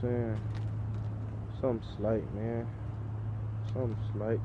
Saying? Something slight, man. Something slight.